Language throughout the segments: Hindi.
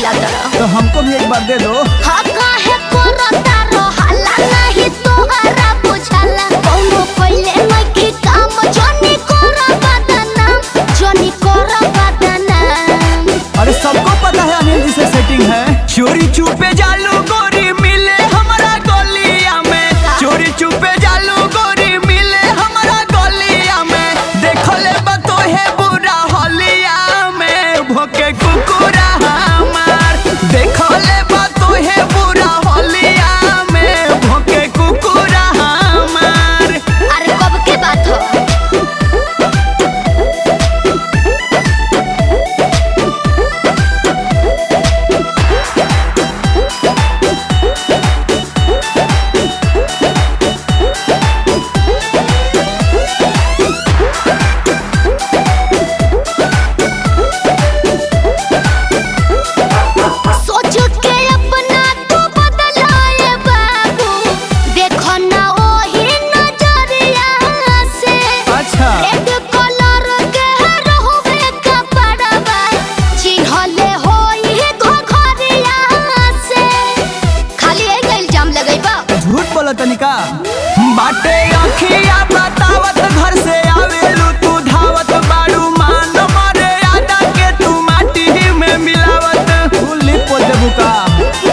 तो हमको भी एक बार दे दो। हाँ काहे करता रहला नहीं तोहरा बुझाला कौनो पहिले नइखे बोला तनिका बाटे अखिया बतावत घर से आवेलू तू धावत बाड़ू मान मारे आदा के तू माटी में मिलावत। फूली पोते बुका।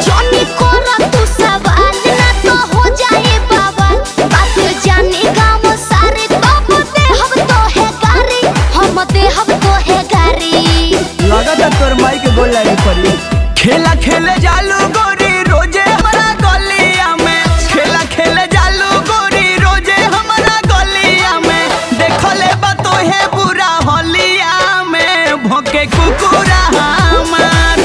जॉनी कोरा तू सवाल ना तो हो जाए बाबा। बात जाने गाँव सारे तो दे हम तो है गारी हम दे हम तो है गारी। लगत तोर माई के गोल लागी पड़ी खेला खेले जालू भोके कुकुरा हमार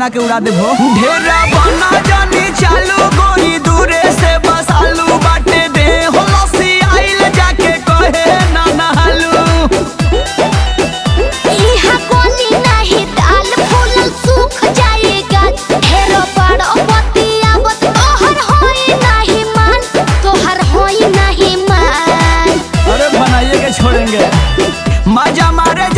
बना के उड़ा दे भो ढेरा बना जानी चालू गोरी दूरे से बस आलू बाटे दे हो लस्सी आइल जाके कहे ना नहालू। इहा कोली नहीं दाल फूलल सूख जाएगा। ढेरो बड़ो बतिया बत तोहर होई नहीं मान तोहर होई नहीं मान। अरे बनाइए के छोड़ेंगे। मज़ा मारे